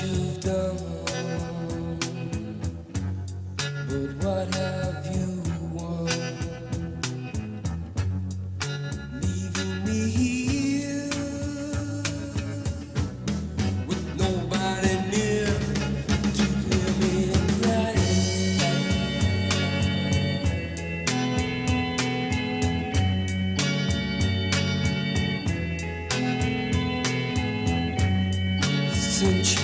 you've done, but what have you won? Leaving me here with nobody near to hear me crying. Since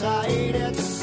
decided